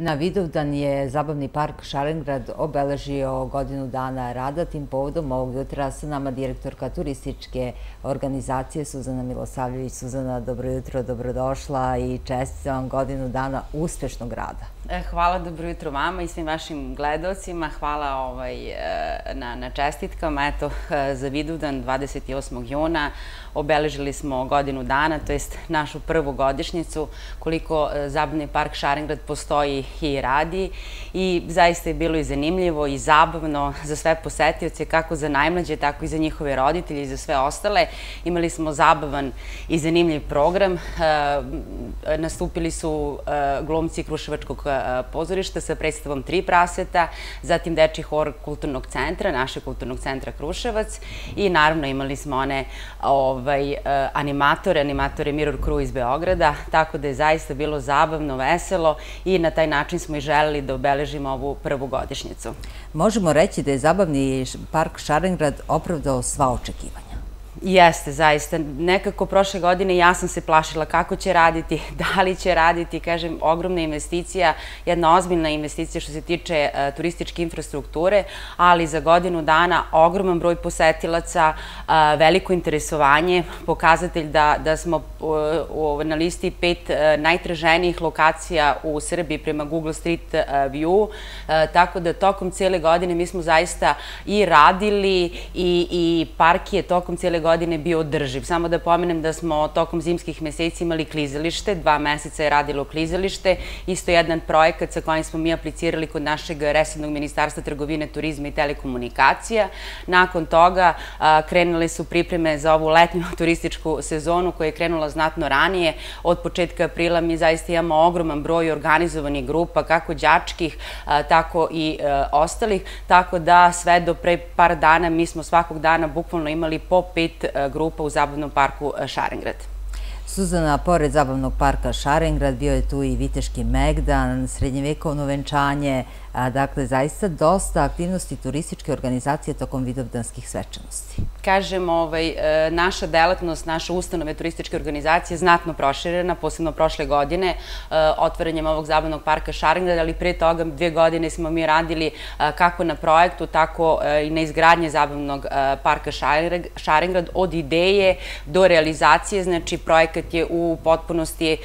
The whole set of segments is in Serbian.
Na Vidovdan je Zabavni park Šarengrad obeležio godinu dana rada. Tim povodom ovog jutra sa nama direktorka turističke organizacije Suzana Milosavljević. Suzana, dobro jutro, dobrodošla i čestitam vam godinu dana uspešnog rada. E, hvala, dobro jutro vama i svim vašim gledalcima. Hvala ovaj, e, na, na čestitkama. Eto, e, za Vidovdan 28. juna obeležili smo godinu dana, to jest našu prvu godišnjicu, koliko Zabavni park Šarengrad postoji i radi i zaista je bilo i zanimljivo i zabavno za sve posetioce, kako za najmlađe, tako i za njihove roditelje i za sve ostale. Imali smo zabavan i zanimljiv program. E, nastupili su e, glumci Kruševačkog e, pozorišta sa predstavom Tri praseta, zatim Deči hor kulturnog centra, naše kulturnog centra Kruševac i naravno imali smo one ovaj, animatore, animatore Mirror Crew iz Beograda, tako da je zaista bilo zabavno, veselo i na taj način smo i želeli da obeležimo ovu prvu godišnjicu. Možemo reći da je zabavni park Šarengrad opravdao sva očekivanja. Jeste, zaista. Nekako prošle godine ja sam se plašila kako će raditi, da li će raditi, kažem, ogromna investicija, jedna ozbiljna investicija što se tiče uh, turističke infrastrukture, ali za godinu dana ogroman broj posetilaca, uh, veliko interesovanje, pokazatelj da, da smo uh, na listi pet najtraženijih lokacija u Srbiji prema Google Street View, tako da tokom cele godine mi smo zaista i radili i, i park je tokom cele godine godine bio održiv. Samo da pomenem da smo tokom zimskih meseci imali klizalište, dva meseca je radilo klizalište, isto jedan projekat sa kojim smo mi aplicirali kod našeg resornog ministarstva trgovine, turizma i telekomunikacija. Nakon toga krenule su pripreme za ovu letnju turističku sezonu koja je krenula znatno ranije. Od početka aprila mi zaista imamo ogroman broj organizovanih grupa, kako đačkih, tako i e, ostalih, tako da sve do pre par dana mi smo svakog dana bukvalno imali po pet grupa u Zabavnom parku e, Šarengrad. Suzana, pored Zabavnog parka Šarengrad, bio je tu i Viteški Megdan, srednjevekovno venčanje, dakle, zaista dosta aktivnosti turističke organizacije tokom vidovdanskih svečanosti. Kažem, ovaj, e, naša delatnost, naša ustanove turističke organizacije je znatno proširena, posebno prošle godine, e, otvaranjem ovog zabavnog parka Šarengrad, ali pre toga dve godine smo mi radili e, kako na projektu, tako i na izgradnje zabavnog parka Šarengrad, od ideje do realizacije, znači projekat je u potpunosti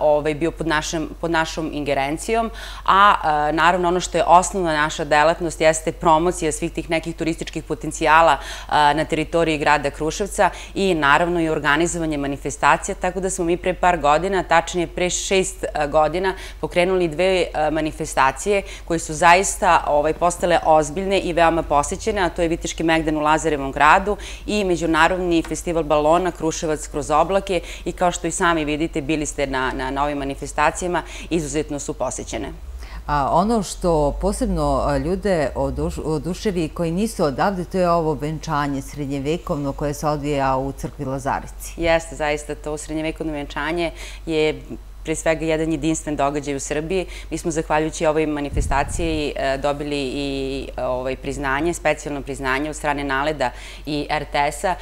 ovaj, bio pod, našem, pod našom ingerencijom, a naravno naravno ono što je osnovna naša delatnost jeste promocija svih tih nekih turističkih potencijala na teritoriji grada Kruševca i naravno i organizovanje manifestacija, tako da smo mi pre par godina, tačnije pre šest godina, pokrenuli dve manifestacije koje su zaista ovaj, postale ozbiljne i veoma posećene, a to je Viteški Megdan u Lazarevom gradu i Međunarodni festival balona Kruševac kroz oblake i kao što i sami vidite, bili ste na, na, na ovim manifestacijama, izuzetno su posećene. A ono što posebno ljude oduševi koji nisu odavde, to je ovo venčanje srednjevekovno koje se odvija u crkvi Lazarici. Jeste, zaista to srednjevekovno venčanje je pre svega jedan jedinstven događaj u Srbiji. Mi smo zahvaljujući ovoj manifestaciji e, dobili i ovaj, priznanje, specijalno priznanje od strane Naleda i RTS-a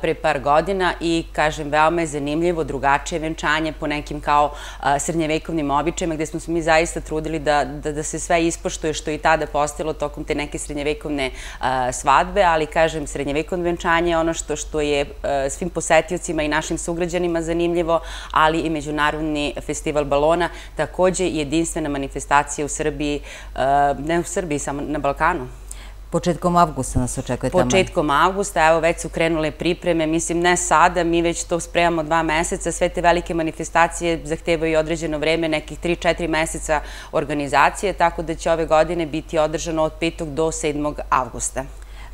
pre par godina i, kažem, veoma je zanimljivo, drugačije venčanje po nekim kao srednjevekovnim običajima gde smo se mi zaista trudili da, da, da se sve ispoštuje što i tada postalo tokom te neke srednjevekovne svadbe, ali, kažem, srednjevekovno venčanje je ono što, što je svim posetiocima i našim sugrađanima zanimljivo, ali i međunarodni festival balona, takođe jedinstvena manifestacija u Srbiji, e, ne u Srbiji, samo na Balkanu. Početkom avgusta nas očekuje tamo. Početkom avgusta, evo već su krenule pripreme, mislim ne sada, mi već to spremamo dva meseca, sve te velike manifestacije zahtevaju određeno vreme, nekih 3-4 meseca organizacije, tako da će ove godine biti održano od 5. do 7. avgusta.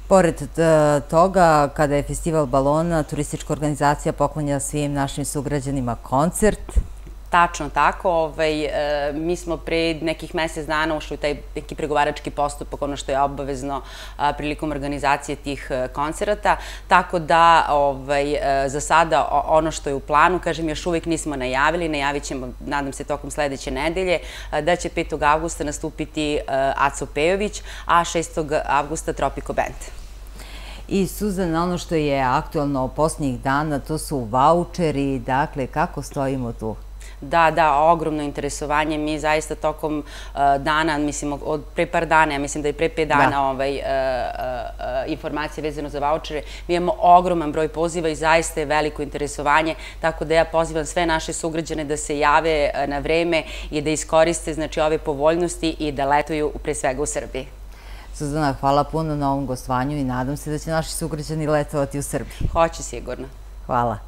Pored e, toga, kada je festival balona, turistička organizacija poklanja svim našim sugrađanima koncert. Tačno tako. Ovaj, e, mi smo pre nekih mesec dana ušli u taj neki pregovarački postupak, ono što je obavezno prilikom organizacije tih e, koncerata. Tako da ovaj, e, za sada ono što je u planu, kažem, još uvek nismo najavili, najavit ćemo, nadam se, tokom sledeće nedelje, da će 5. augusta nastupiti Aco Pejović, a 6. augusta Tropico Band. I Suzana, ono što je aktualno posljednjih dana, to su voucheri, dakle, kako stojimo tu? Da, da, ogromno interesovanje. Mi zaista tokom dana, mislim, od pre par dana, ja mislim da je pre pet dana da. ovaj, informacije vezano za vouchere, mi imamo ogroman broj poziva i zaista je veliko interesovanje, tako da ja pozivam sve naše sugrađane da se jave na vreme i da iskoriste znači, ove povoljnosti i da letuju pre svega u Srbiji. Suzana, hvala puno na ovom gostovanju i nadam se da će naši sugrađani letovati u Srbiji. Hoće sigurno. Hvala.